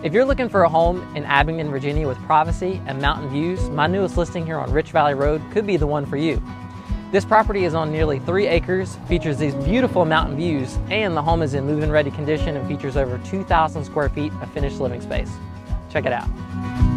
If you're looking for a home in Abingdon, Virginia with privacy and mountain views, my newest listing here on Rich Valley Road could be the one for you. This property is on nearly three acres, features these beautiful mountain views, and the home is in move-in ready condition and features over 2,000 square feet of finished living space. Check it out.